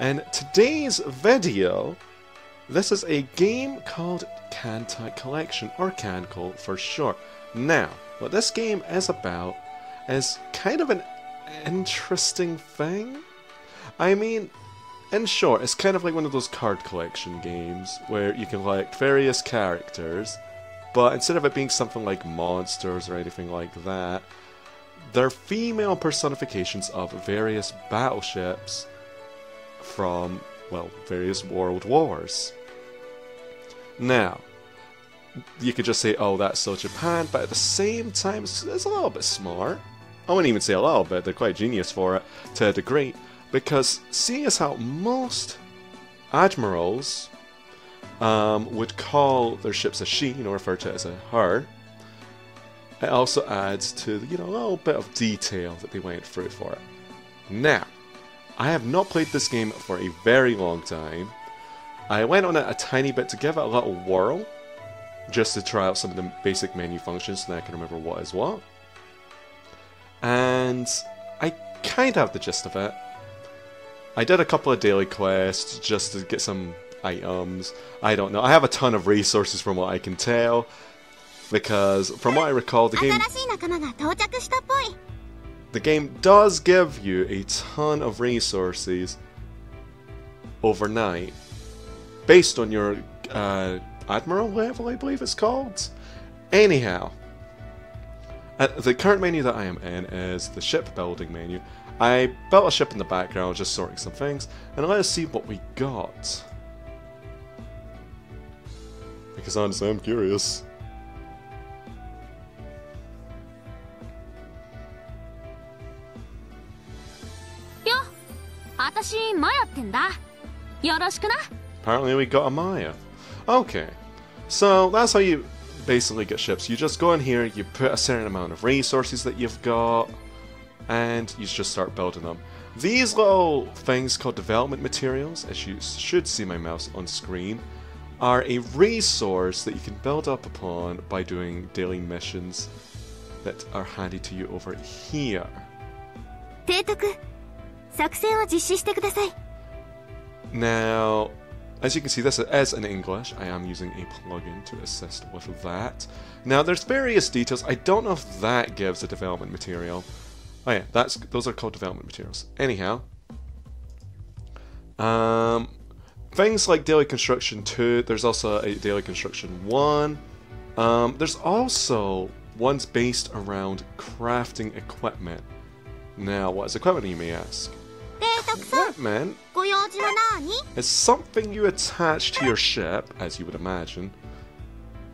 And today's video, this is a game called Kantai Collection, or KanColle for short. Now, what this game is about is kind of an interesting thing. I mean, in short, it's kind of like one of those card collection games where you can collect various characters, but instead of it being something like monsters or anything like that, they're female personifications of various battleships from, well, various world wars. Now, you could just say, oh, that's so Japan, but at the same time, it's, a little bit smart. I wouldn't even say a little bit, they're quite genius for it to a degree, because seeing as how most admirals um, would call their ships a she, you know, refer to it as a her, it also adds to, the you know, a little bit of detail that they went through for it. Now, I have not played this game for a very long time. I went on it a tiny bit to give it a little whirl, just to try out some of the basic menu functions so that I can remember what is what. And I kind of have the gist of it. I did a couple of daily quests just to get some items. I don't know. I have a ton of resources from what I can tell. Because from what I recall, the game the game does give you a ton of resources overnight based on your uh, admiral level, I believe it's called. Anyhow, uh, the current menu that I am in is the ship building menu. I built a ship in the background, just sorting some things, and let us see what we got. Because honestly, I'm curious. 私マヤってんだよろしくな Apparently we got a Maya. Okay. So that's how you basically get ships. You just go in here, you put a certain amount of resources that you've got, and you just start building them. These little things called development materials, as you should see my mouse on screen, are a resource that you can build up upon by doing daily missions that are handy to you over here. 提督 作戦を実施してください Now, as you can see, this is in English. I am using a plugin to assist with that. Now, there's various details. I don't know if that gives a development material. Oh yeah, that's those are called development materials. Anyhow, um, things like daily construction 2, there's also a daily construction 1. Um, there's also ones based around crafting equipment. Now, what is equipment, you may ask? What, man? It's something you attach to your ship, as you would imagine.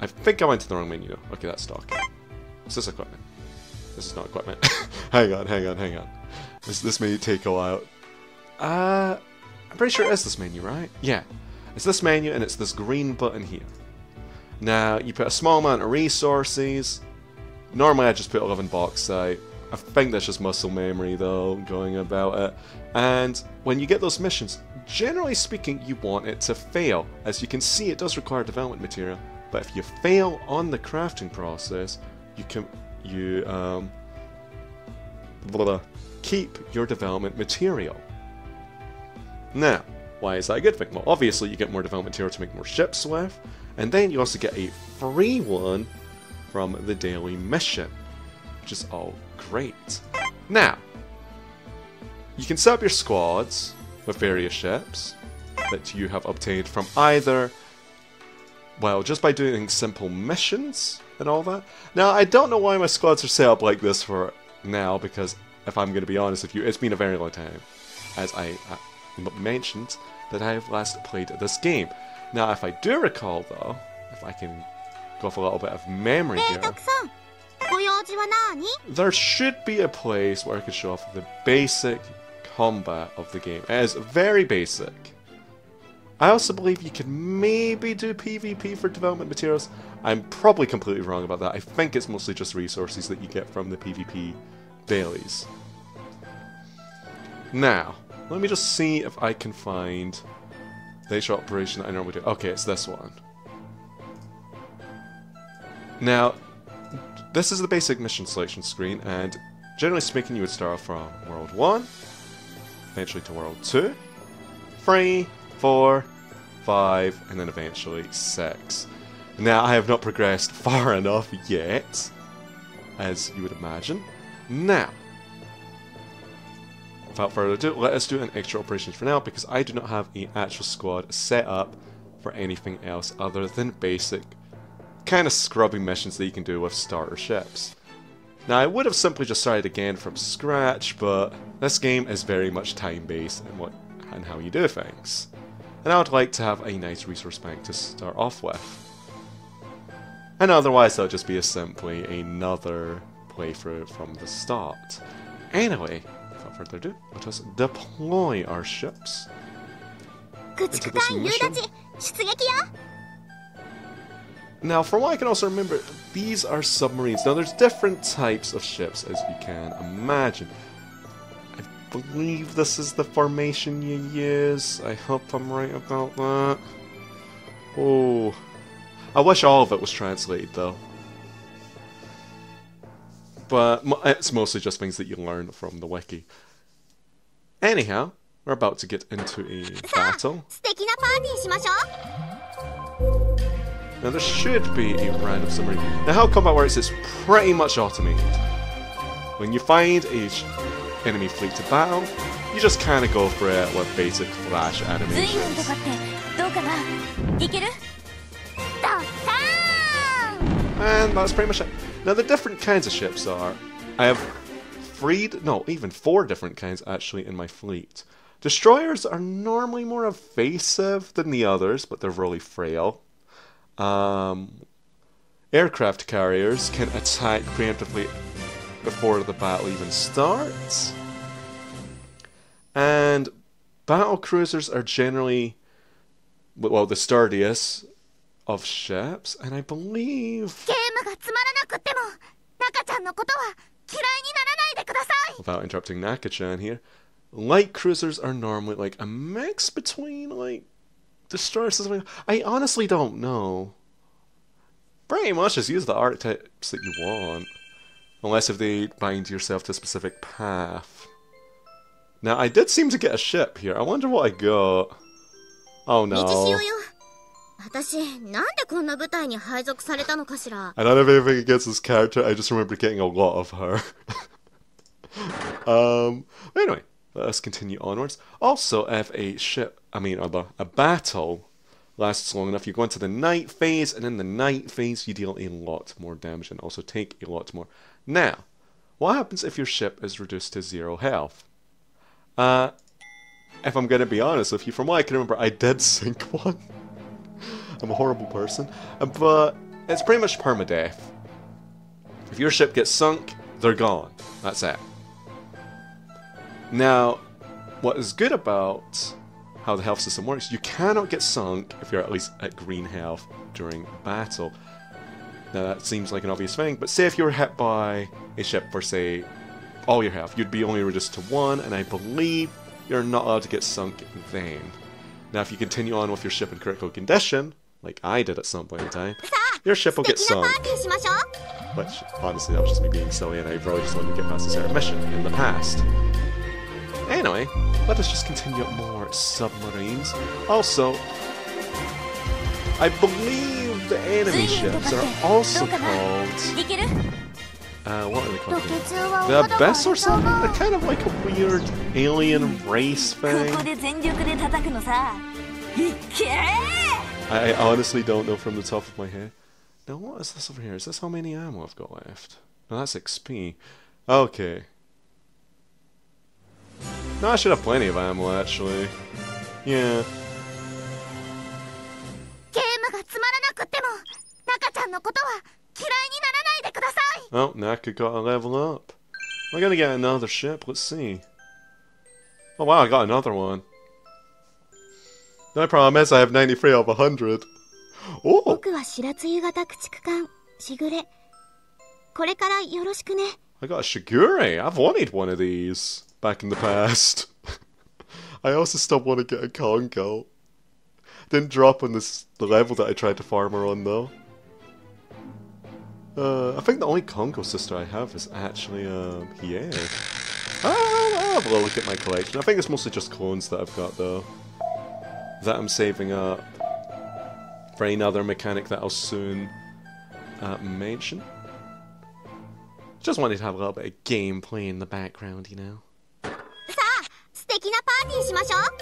I think I went to the wrong menu. Okay, that's stock. It's this equipment? This is not equipment. hang on, hang on, hang on. This, this may take a while. Uh, I'm pretty sure it is this menu, right? Yeah. It's this menu and it's this green button here. Now, you put a small amount of resources. Normally I just put 11 bauxite. I think that's just muscle memory though, going about it. And when you get those missions, generally speaking, you want it to fail. As you can see, it does require development material, but if you fail on the crafting process, you can you um blah, blah, keep your development material. Now, why is that a good thing? Well, obviously you get more development material to make more ships with, and then you also get a free one from the daily mission, which is all Great. Now, you can set up your squads with various ships that you have obtained from either, well, just by doing simple missions and all that. Now, I don't know why my squads are set up like this for now, because if I'm going to be honest with you, it's been a very long time, as I uh, mentioned, that I have last played this game. Now, if I do recall, though, if I can go off a little bit of memory here there should be a place where I could show off the basic combat of the game. It is very basic. I also believe you can maybe do PvP for development materials. I'm probably completely wrong about that. I think it's mostly just resources that you get from the PvP dailies. Now, let me just see if I can find the actual operation that I normally do. Okay, it's this one. Now, this is the basic mission selection screen, and generally speaking, you would start off from World 1, eventually to World 2, three, four, five, and then eventually six. Now, I have not progressed far enough yet, as you would imagine. Now, without further ado, let us do an extra operations for now because I do not have an actual squad set up for anything else other than basic kind of scrubbing missions that you can do with starter ships. Now I would have simply just started again from scratch, but this game is very much time based and what and how you do things. And I would like to have a nice resource bank to start off with. And otherwise that'll just be a simply another playthrough from the start. Anyway, without further ado, let us deploy our ships. Into this mission. Now, from what I can also remember, these are submarines. Now, there's different types of ships, as you can imagine. I believe this is the formation you use. I hope I'm right about that. Oh. I wish all of it was translated, though. But it's mostly just things that you learn from the wiki. Anyhow, we're about to get into a battle. Now there should be a random summary. Now how combat works is pretty much automated. When you find a enemy fleet to battle, you just kinda go for it with basic flash animations. And that's pretty much it. Now the different kinds of ships are, I have three, no, even four different kinds actually in my fleet. Destroyers are normally more evasive than the others, but they're really frail um, aircraft carriers can attack preemptively before the battle even starts. And battle cruisers are generally, well, the sturdiest of ships, and I believe. Without interrupting Naka-chan here, light cruisers are normally like a mix between like destroyers and something. I honestly don't know. Pretty much just use the archetypes that you want, unless if they bind yourself to a specific path. Now I did seem to get a ship here. I wonder what I got. Oh 道し no. ようよ私なんでこんな舞台に配属されたのかしら I don't have anything against this character. I just remember getting a lot of her. um. but Anyway, let us continue onwards. Also, if a ship, I mean, a, a battle lasts long enough, you go into the night phase, and in the night phase, you deal a lot more damage and also take a lot more. Now, what happens if your ship is reduced to zero health? Uh, if I'm gonna be honest with you, from what I can remember, I did sink one. I'm a horrible person, Uh, but it's pretty much permadeath. If your ship gets sunk, they're gone. That's it. Now, what is good about how the health system works. You cannot get sunk if you're at least at green health during battle. Now that seems like an obvious thing, but say if you were hit by a ship for say all your health, you'd be only reduced to one, and I believe you're not allowed to get sunk then. Now if you continue on with your ship in critical condition, like I did at some point in time, your ship will get sunk. Which, honestly, that was just me being silly, and I really just wanted to get past this air mission in the past. Anyway, let us just continue more submarines. Also, I believe the enemy ships are also called... Uh, what are they called? The best or something? They're kind of like a weird alien race thing. I honestly don't know from the top of my head. Now what is this over here? Is this how many ammo I've got left? No, that's XP. Okay. No, I should have plenty of ammo, actually. Yeah. Oh, Naka got a level up. We're gonna get another ship, let's see. Oh wow, I got another one. No problem is I have 93 of 100. Oh! I got a Shigure! I've wanted one of these! Back in the past. I also still want to get a Kongou. Didn't drop on this the level that I tried to farm her on though. Uh, I think the only Kongou sister I have is actually um Hiei. Ah, I'll have a look at my collection. I think it's mostly just clones that I've got though. that I'm saving up for another mechanic that I'll soon uh, mention. Just wanted to have a little bit of gameplay in the background, you know.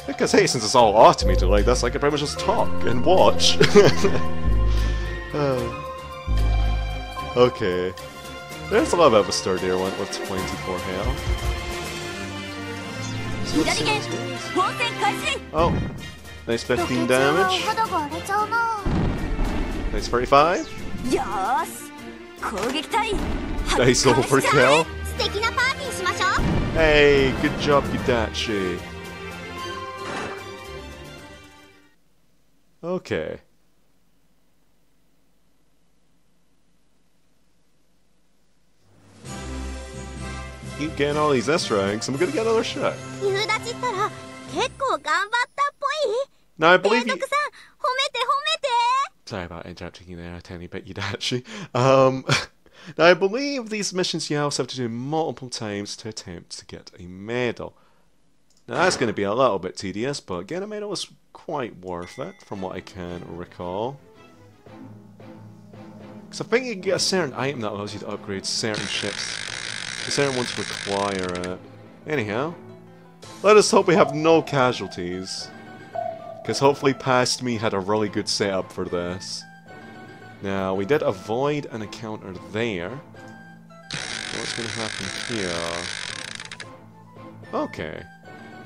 Because hey, since it's all automated like this, I can pretty much just talk and watch. uh, okay. There's a lot of Evistar there went with 24 hail. Oh, nice 15 damage. Nice 35. Nice overkill. Hey, good job, Yudachi. Okay. Keep getting all these S ranks, I'm gonna get another shot. Now I believe you... Sorry about interrupting you there a tiny bit, Yudachi. Um... now, I believe these missions you also have to do multiple times to attempt to get a medal. Now, that's going to be a little bit tedious, but getting a medal is quite worth it, from what I can recall. Because I think you can get a certain item that allows you to upgrade certain ships. Certain ones require it. Anyhow, let us hope we have no casualties. Because hopefully past me had a really good setup for this. Now, we did avoid an encounter there. What's going to happen here? Okay.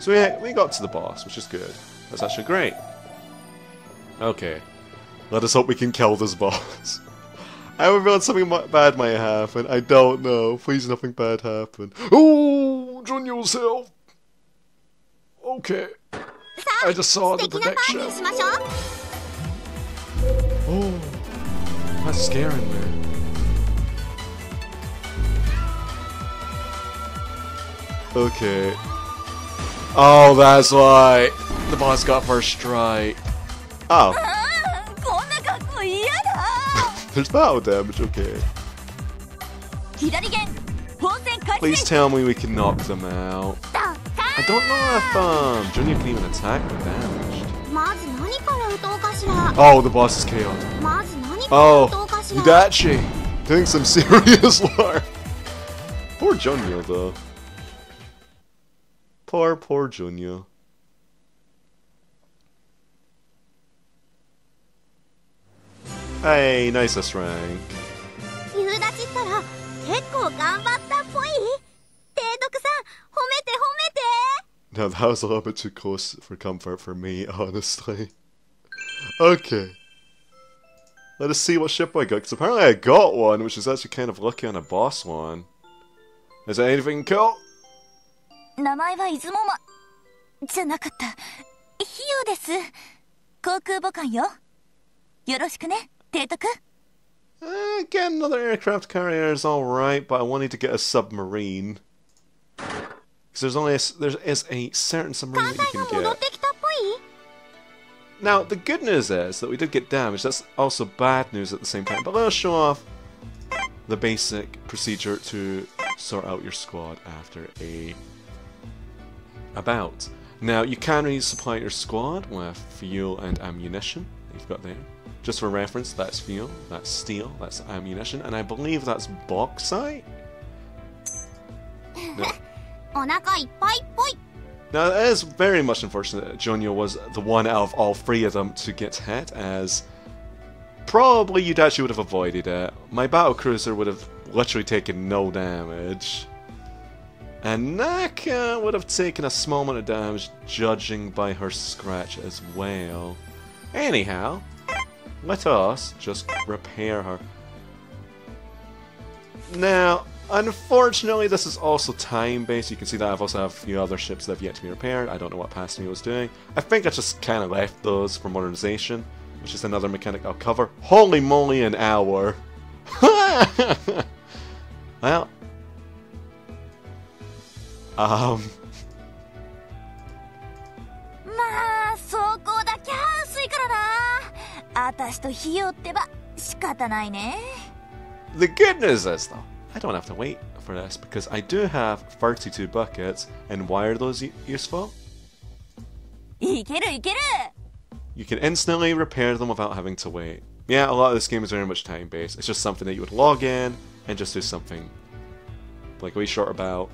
So yeah, we got to the boss, which is good. That's actually great. Okay. Let us hope we can kill this boss. I revealed something bad might happen. I don't know. Please nothing bad happen. Oh, join yourself. Okay. I just saw the protection. Oh. Scaring me. Okay. Oh, that's why the boss got first strike. Oh. There's battle damage, okay. Please tell me we can knock them out. I don't know if um, Junyo can even attack the damaged. Oh, the boss is chaos. Oh, Yudachi oh. doing some serious lore. Poor Junyo, though. Poor, poor Junyo. Hey, nicest rank. No, that was a little bit too close for comfort for me, honestly. Okay. Let us see what ship I got, because apparently I got one, which is actually kind of lucky on a boss one. Is there anything cool? 名前は出雲間じゃなかった費用です航空母艦よよろしくね提督 Uh, get another aircraft carrier is alright, but I wanted to get a submarine. Because there's only a, s- there is a certain submarine 艦 that 隊 you が can 戻っ get. Now, the good news is that we did get damage. That's also bad news at the same time. But let us show off the basic procedure to sort out your squad after a about. Now, you can resupply your squad with fuel and ammunition you've got there. Just for reference, that's fuel, that's steel, that's ammunition, and I believe that's bauxite? No. Oh, now, it is very much unfortunate that was the one out of all three of them to get hit, as probably Yudachi would have avoided it. My battle cruiser would have literally taken no damage. And Naka would have taken a small amount of damage, judging by her scratch as well. Anyhow, let us just repair her. Now, unfortunately, this is also time-based. You can see that I've also have a few other ships that have yet to be repaired. I don't know what past me was doing. I think I just kind of left those for modernization, which is another mechanic I'll cover. Holy moly, an hour! well, um, まあ走行だきゃ薄いからなあたしと費用ってば仕方ないね the good news is though, I don't have to wait for this because I do have 32 buckets and why are those useful? You can instantly repair them without having to wait. Yeah, a lot of this game is very much time based. It's just something that you would log in and just do something like we short about,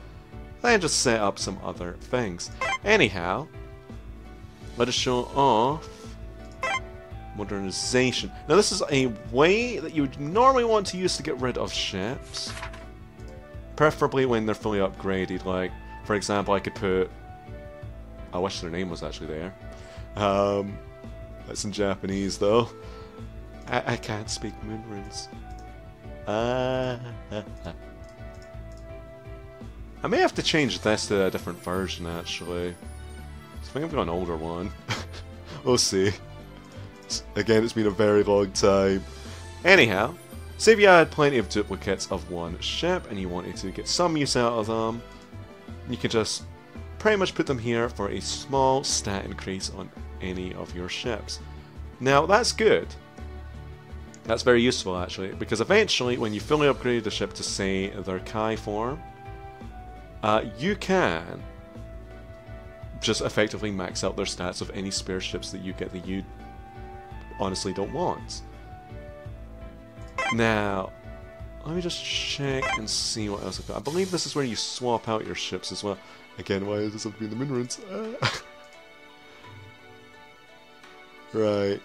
then just set up some other things. Anyhow, let us show off modernization. Now this is a way that you would normally want to use to get rid of ships. Preferably when they're fully upgraded, like, for example, I could put... I wish their name was actually there. Um, that's in Japanese, though. I, I can't speak moon runes. Uh, I may have to change this to a different version, actually. I think I've got an older one. we'll see. Again, it's been a very long time. Anyhow, you had plenty of duplicates of one ship and you wanted to get some use out of them, you can just pretty much put them here for a small stat increase on any of your ships. Now, that's good. That's very useful actually, because eventually when you fully upgrade the ship to say their Kai form, uh, you can just effectively max out their stats of any spare ships that you get that you honestly don't want. Now, let me just check and see what else I've got. I believe this is where you swap out your ships as well. Again, why does this be in the moon runes? right.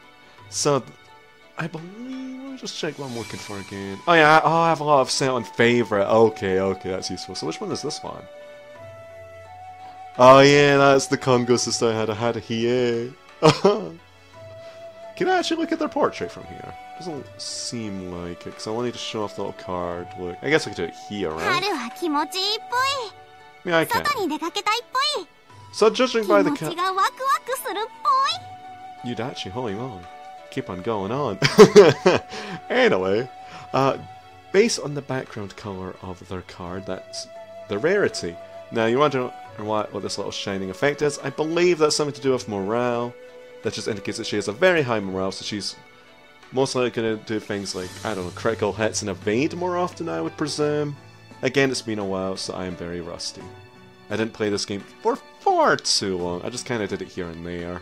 So, I believe... Let me just check I'm looking for again. Oh yeah, oh, I have a lot of set favorite. Okay, okay, that's useful. So which one is this one? Oh yeah, that's the Kongou sister I had. I had a. Can I actually look at their portrait from here? Doesn't seem like it, because I wanted to show off the little card. Look, I guess I could do it here, right? Yeah, I can. So judging by the. You'd actually, holy moly. Keep on going on. anyway, uh, based on the background color of their card, that's the rarity. Now, you wonder what, what this little shining effect is. I believe that's something to do with morale. That just indicates that she has a very high morale, so she's most likely going to do things like, I don't know, critical hits and evade more often, I would presume. Again, it's been a while, so I am very rusty. I didn't play this game for far too long, I just kind of did it here and there.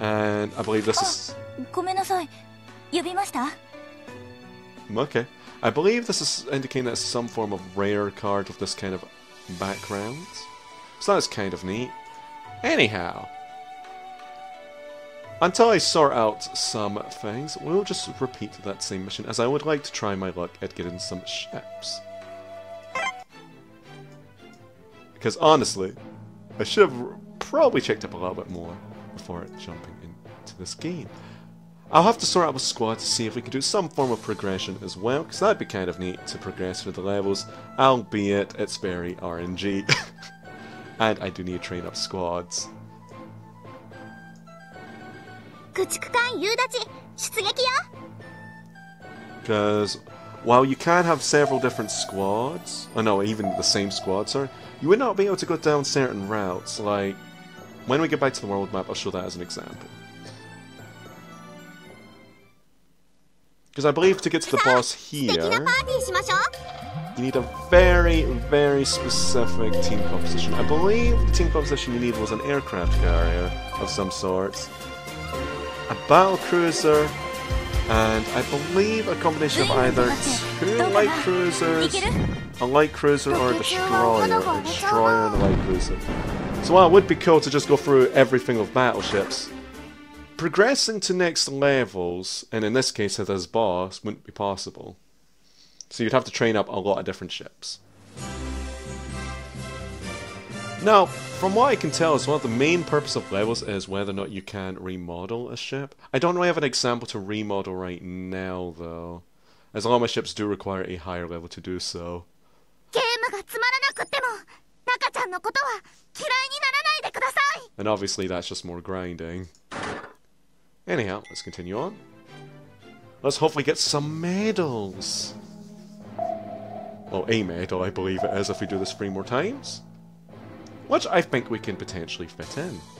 And I believe this is... Oh, okay. I believe this is indicating that it's some form of rare card with this kind of background. So that's kind of neat. Anyhow, until I sort out some things, we'll just repeat that same mission as I would like to try my luck at getting some ships. Because honestly, I should have probably checked up a little bit more before jumping into this game. I'll have to sort out a squad to see if we can do some form of progression as well, because that'd be kind of neat to progress through the levels, albeit it's very RNG. And I do need to train up squads. Because while you can have several different squads, oh no, even the same squad, sorry, you would not be able to go down certain routes. Like, when we get back to the world map, I'll show that as an example. Because I believe to get to the boss here, you need a very, very specific team composition. I believe the team composition you need was an aircraft carrier of some sort, a battle cruiser, and I believe a combination of either two light cruisers, a light cruiser, or a destroyer, a destroyer and a light cruiser. So while it would be cool to just go through everything of battleships, progressing to next levels, and in this case as boss, wouldn't be possible. So you'd have to train up a lot of different ships. Now, from what I can tell it's one of the main purpose of levels is whether or not you can remodel a ship. I don't really have an example to remodel right now, though, as a lot of my ships do require a higher level to do so. And obviously that's just more grinding. Anyhow, let's continue on. Let's hopefully get some medals well, a medal, I believe it is, if we do this three more times. Which I think we can potentially fit in.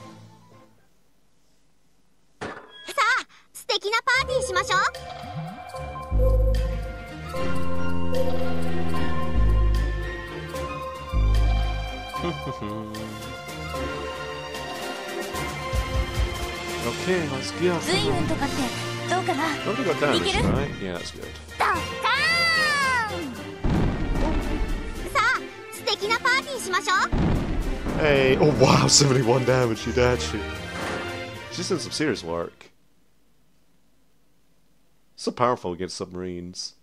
okay, let's go. Don't damage, right? Yeah, that's good. Hey, oh wow, 71 damage, Yudachi. She's doing some serious work. So powerful against submarines.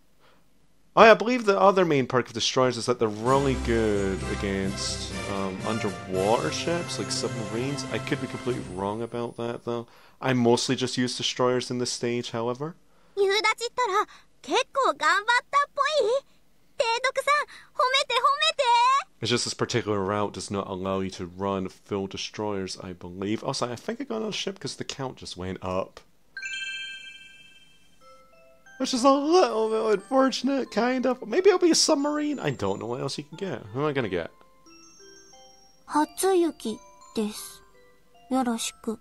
Oh, yeah, I believe the other main perk of destroyers is that they're really good against um, underwater ships, like submarines. I could be completely wrong about that, though. I mostly just use destroyers in this stage, however. 結構頑張ったっぽい提督さん褒めて it's just this particular route does not allow you to run full destroyers, I believe. Also, I think I got on a ship because the count just went up. Which is a little bit unfortunate, kind of. Maybe I'll be a submarine? I don't know what else you can get. Who am I gonna get? Hatsuyuki desu. Yoroshiku.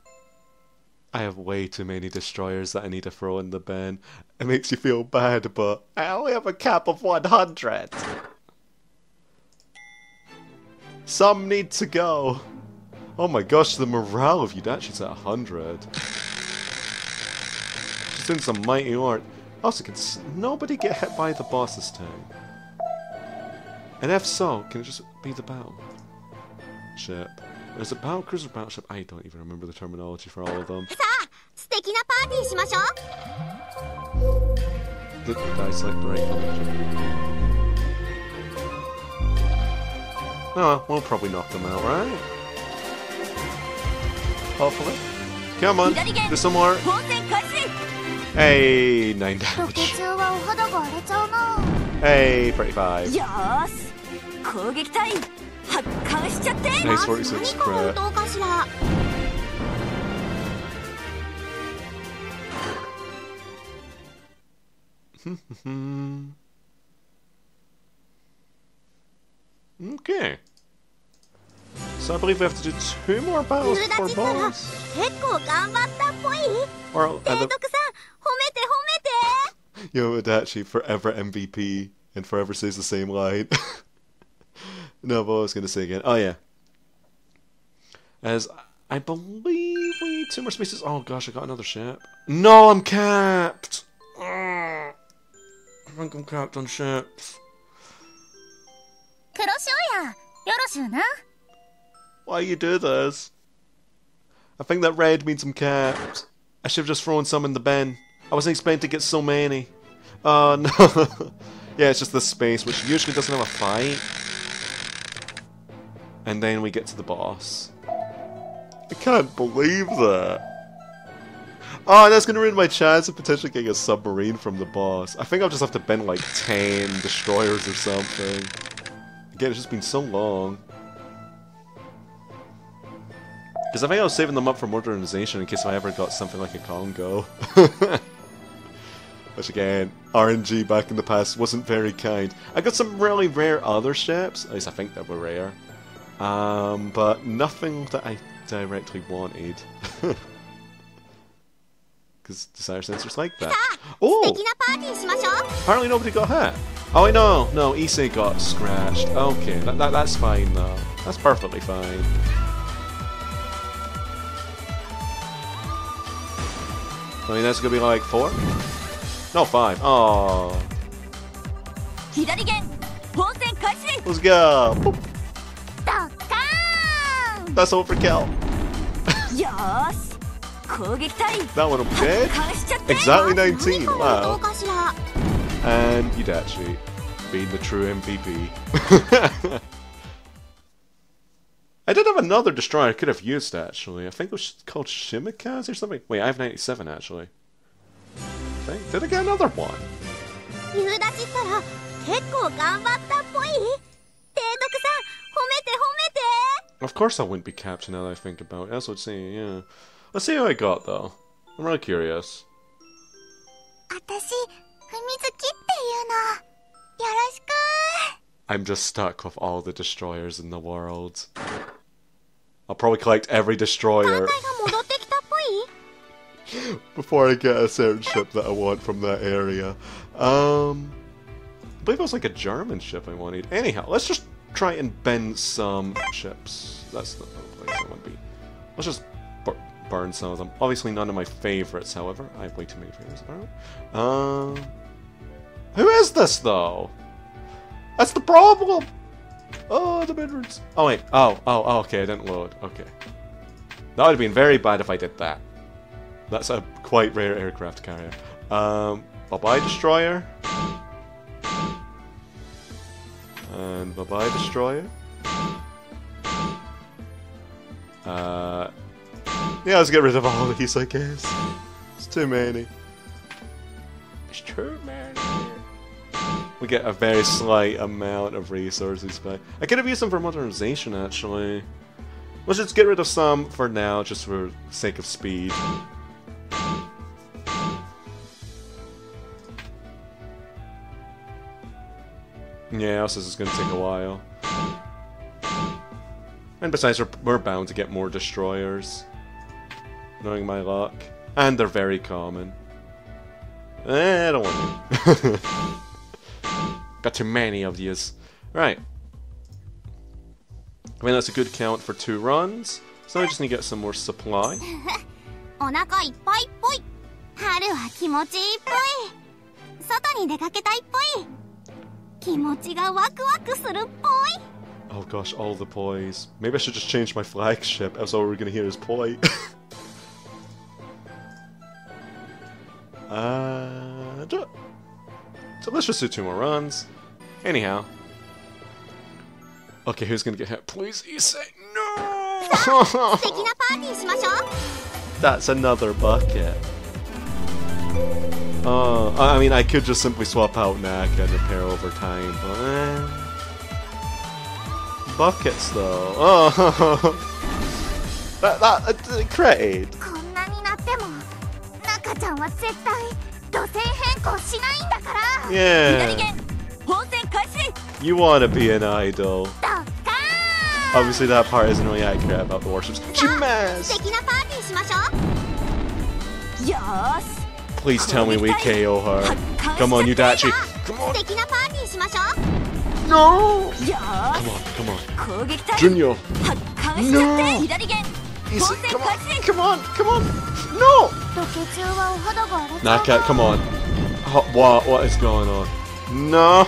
I have way too many destroyers that I need to throw in the bin. It makes you feel bad, but I only have a cap of 100! Some need to go. Oh my gosh, the morale of you. Actually, at 100. She's doing some mighty work. Also, can nobody get hit by the boss this time? And if so, can it just be the battleship? Is it battle cruiser battleship? I don't even remember the terminology for all of them. The dice like break. Oh, we'll probably knock them out, right? Hopefully. Come on, there's some more. Hey, 9 damage. Hey, 35. Nice work, prayer. okay. So I believe we have to do two more battles before boss. Or uh, the... Yudachi, forever MVP and forever says the same line. no, but I was going to say again. Oh, yeah. As I believe we need two more spaces. Oh, gosh, I got another ship. No, I'm capped! Ah, I think I'm capped on ships. 黒潮やよろしゅうな。Why you do this? I think that red means I'm capped. I should have just thrown some in the bin. I wasn't expecting to get so many. Oh no. yeah, it's just this space, which usually doesn't have a fight. And then we get to the boss. I can't believe that. Oh, that's gonna ruin my chance of potentially getting a submarine from the boss. I think I'll just have to bend like 10 destroyers or something. Again, it's just been so long. Because I think I was saving them up for modernization in case I ever got something like a Kongou. Which again, RNG back in the past wasn't very kind. I got some really rare other ships, at least I think they were rare. Um, but nothing that I directly wanted. Because desire sensors like that. Oh! Apparently nobody got hurt. Oh, I know. No, Issei got scratched. Okay, that, that, that's fine though. That's perfectly fine. I mean, that's gonna be like four? No, five. Oh. Let's go. That's all for Cal. that one okay? Exactly 19. Wow. And Yudachi being the true MVP. I did have another destroyer I could have used actually. I think it was called Shimikaz or something. Wait, I have 97 actually. I think. Did I get another one? 夕立ちったら結構頑張ったっぽい提督さん褒めて褒めて Of course I wouldn't be captain now that I think about it. That's what I'm saying, yeah. Let's see who I got though. I'm really curious. 私ふみずきっていうのよろしく I'm just stuck with all the destroyers in the world. I'll probably collect every destroyer before I get a certain ship that I want from that area. Um, I believe it was like a German ship I wanted. Anyhow, let's just try and bend some ships. That's the place I want to be. Let's just burn some of them. Obviously none of my favorites, however. I have way too many favorites. Um, uh, who is this, though? That's the problem! Oh, the bedrooms. Oh wait. Oh, oh, oh. Okay, I didn't load. Okay, that would have been very bad if I did that. That's a quite rare aircraft carrier. Um, bye bye destroyer. And bye bye destroyer. Uh, yeah, let's get rid of all these, I guess. It's too many. It's too many. We get a very slight amount of resources back. I could have used them for modernization, actually. Let's just get rid of some for now, just for sake of speed. Yeah, this is to take a while. And besides, we're, we're bound to get more destroyers. Knowing my luck. And they're very common. Eh, I don't want to. Got too many of these. Right. I mean, that's a good count for two runs. So I just need to get some more supply. Oh gosh, all the poise. Maybe I should just change my flagship, That's all we're gonna hear is poi. Uh. So let's just do two more runs. Anyhow. Okay, who's gonna get hit? Please, Issei. No! 素敵なパーティーしましょう That's another bucket. Oh, I I mean, I could just simply swap out Naka and repair over time, but eh. Buckets, though. Oh, that that uh, created. こんなになっても中ちゃんは絶対路線変更しないんだから左 Yeah, 舷本線開始 You want to be an idol. Obviously that part isn't really accurate about the warships. Jimas! Please tell me we KO her. Come on, Yudachi. Come on. No! Come on, come on. Junyo. No! Easy. Come on, come on, come on. No! Naka, come on. What, what is going on? No!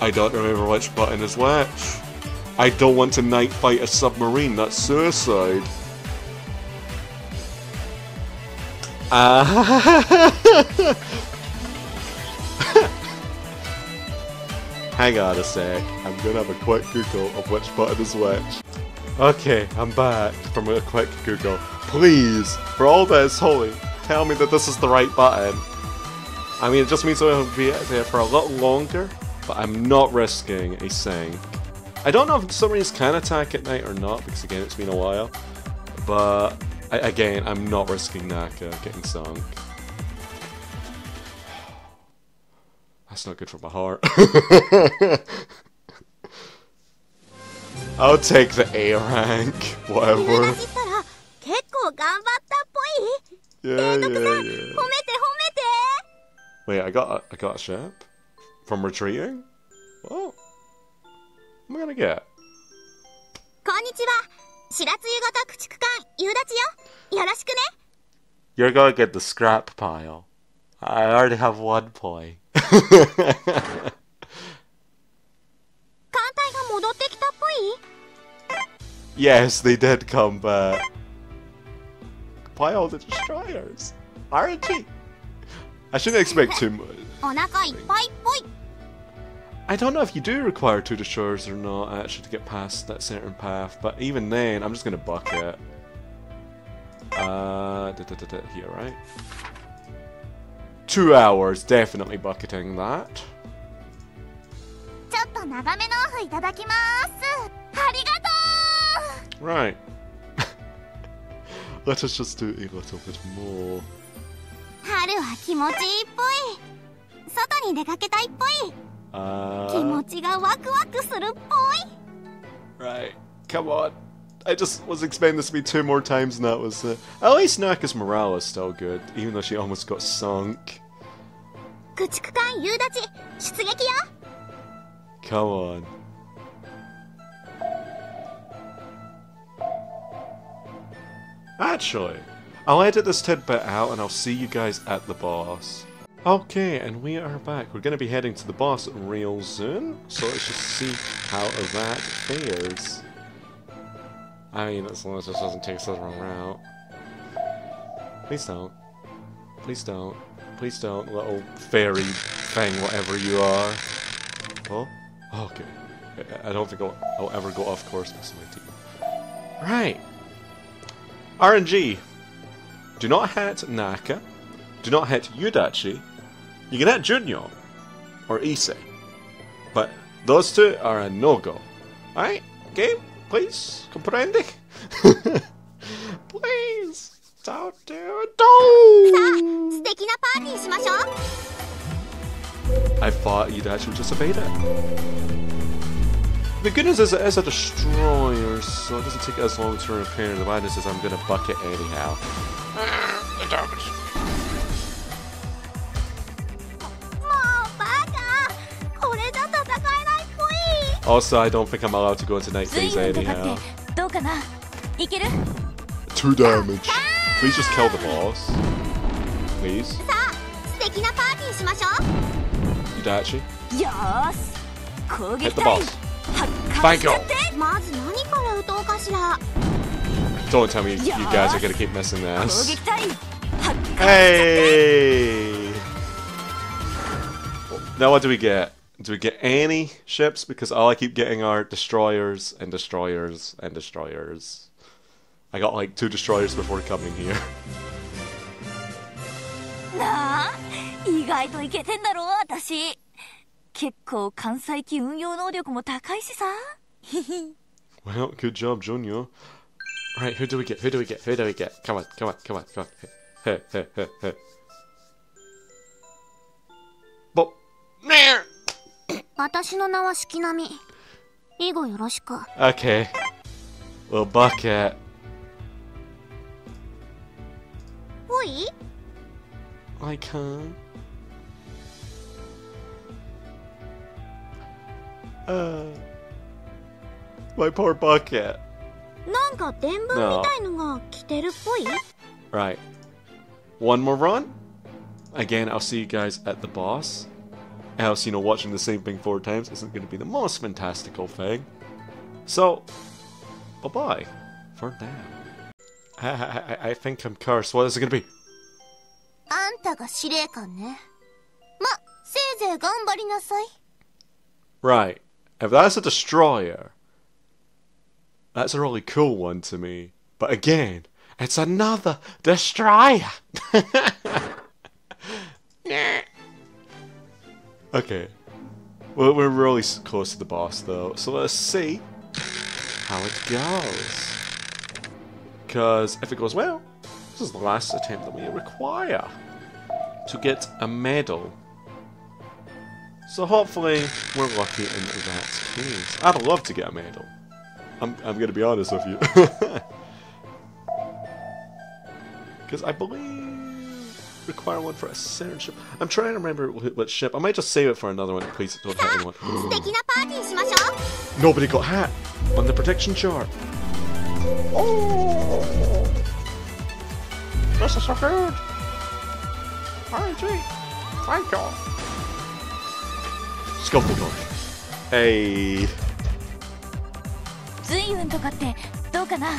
I don't remember which button is which. I don't want to night fight a submarine, that's suicide. Ah. Hang on a sec. I'm gonna have a quick Google of which button is which. Okay, I'm back from a quick Google. Please, for all that is holy, tell me that this is the right button. I mean, it just means I'll be there for a lot longer, but I'm not risking a sink. I don't know if submarines can attack at night or not, because again, it's been a while. But, I, again, I'm not risking Naka uh, getting sunk. That's not good for my heart. I'll take the A rank, whatever. 出しったら結構頑張ったっぽい Yeah, 徳さん yeah, 褒め yeah. て褒めて Wait, I got a, I got a ship from retreating. What? What am I gonna get? こんにちは白津湯型駆逐艦夕立よよろしくね You're gonna get the scrap pile. I already have one point. 艦隊が戻ってきたっぽい yes, they did come back. pile the destroyers, aren't we? I shouldn't expect too much. I don't know if you do require two destroyers or not actually to get past that certain path, but even then, I'm just gonna buck it. Uh, da, da, da, here, right? Two hours, definitely bucketing that. Right. Let us just do a little bit more. う春は気持ちいいっぽい外に出かけたいっぽい気 Uh, 持ちがワクワクするっぽい right. Come on. I just was expecting this to be two more times and that was it. At least Naka's morale is still good, even though she almost got sunk. 駆逐艦夕立出撃よ Come on. Actually, I'll edit this tidbit out and I'll see you guys at the boss. Okay, and we are back. We're going to be heading to the boss real soon, so let's just see how that fares. I mean, as long as this doesn't take us the wrong route. Please don't. Please don't. Please don't, little fairy thing, whatever you are. Oh? Okay. I- don't think I'll, I'll ever go off course with my team. Right. RNG. Do not hit Naka. Do not hit Yudachi. You can hit Junyo or Issei. But those two are a no-go. Alright? Game? Please? Comprende? please! Don't do it! don't! I thought Yudachi would just evade it the good news is it is a destroyer, so it doesn't take as long to repair. The bad news is I'm gonna bucket anyhow. Mm, the damage. Also, I don't think I'm allowed to go into night phase anyhow. Two damage. Please just kill the boss. Please. Yudachi. Hit the boss. Banco! Don't tell me you guys are gonna keep missing this. Hey! Now what do we get? Do we get any ships? Because all I keep getting are destroyers and destroyers and destroyers. I got like two destroyers before coming here. 結構関西機運用能力も高いしさ Well, good job, Junior. Right, who do we get? Who do we get? Who do we get? Come on, come on, come on, come on. Hey, hey, hey, hey. There. 私の名は四季並み以後よろしく Okay. Well, bucket. ぽい I can. Uh, my poor bucket. なんか伝聞みたいのが来てるっぽい Right. One more run. Again, I'll see you guys at the boss. Else, you know, watching the same thing four times isn't going to be the most fantastical thing. So, bye bye for now. I, I, I- I think I'm cursed. What is it going to be? あんたが司令官ねませいぜい頑張りなさい Right. If that's a destroyer, that's a really cool one to me. But again, it's another destroyer. okay. Well, we're really close to the boss, though. So let's see how it goes. Because if it goes well, this is the last attempt that we require to get a medal. So hopefully we're lucky in that case. I'd love to get a medal. I'm, I'm going to be honest with you. Because I believe require one for a certain ship. I'm trying to remember what ship. I might just save it for another one. Please don't hit anyone. Nobody got hat on the protection chart. Oh, this is so good. Alright, thank you. Scuffle Knife. Hey.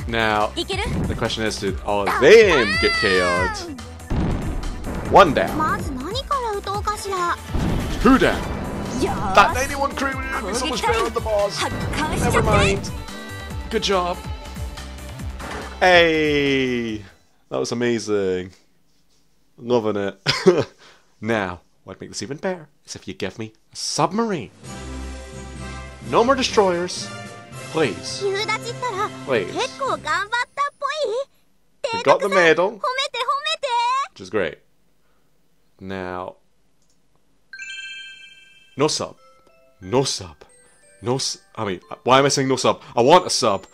Now, the question is, did all of oh, them oh. get KO'd? One down. Two down. That 91 crew is almost round the boss. Never mind. Good job. Hey, that was amazing. Loving it. now, what makes this even better is if you give me a submarine. No more destroyers, please. 夕立ちったら Please. 結構頑張ったっぽい We got the medal, 褒めて褒めて which is great. Now, no sub, no sub, no. S- I mean, why am I saying no sub? I want a sub.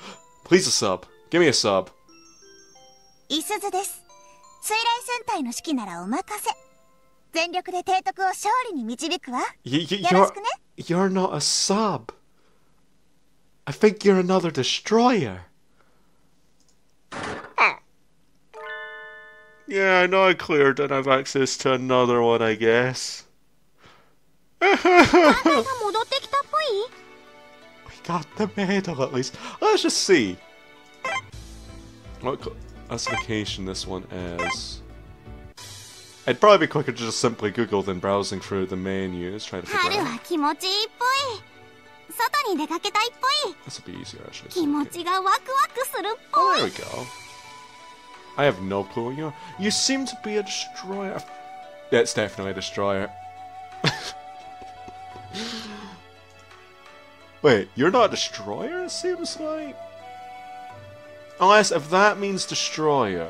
Please a sub. Give me a sub. いすずです水雷戦隊の指揮ならお任せ 全力で提督を勝利に導くわ Y- y- よ you're, ろしくね you're not a sub. I think you're another destroyer. Yeah, now I cleared and I've access to another one, I guess. 艦隊が戻ってきたっぽい We got the medal at least. Let's just see. What classification this one is? It'd probably be quicker to just simply Google than browsing through the menus trying to figure out. This will be easier actually. Oh, there we go. I have no clue you are. You seem to be a destroyer. That's definitely a destroyer. Wait, you're not a destroyer, it seems like? Unless if that means destroyer,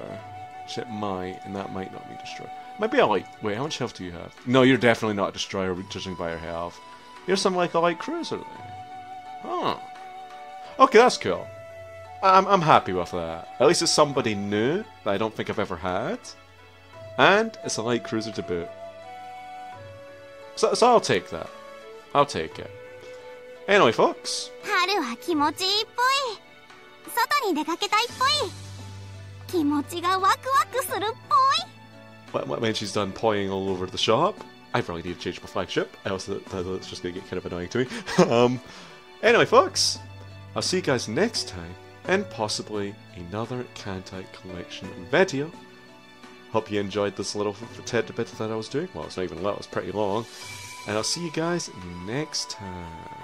which it might, and that might not mean destroyer. Maybe a light. Wait, how much health do you have? No, you're definitely not a destroyer, judging by your health. You're something like a light cruiser then. Huh. Okay, that's cool. I'm, I'm happy with that. At least it's somebody new that I don't think I've ever had. And it's a light cruiser to boot. So, so I'll take that. I'll take it. Anyway, folks. 春は気持ちいいっぽい外に出かけたいっぽい気持ちがワクワクするっぽい when, she's done pawing all over the shop, I really need to change my flagship, else that, that, that's just going to get kind of annoying to me. um, anyway, folks, I'll see you guys next time, and possibly another Kantai collection video. Hope you enjoyed this little tad bit that I was doing. Well, it's not even little, it's pretty long. And I'll see you guys next time.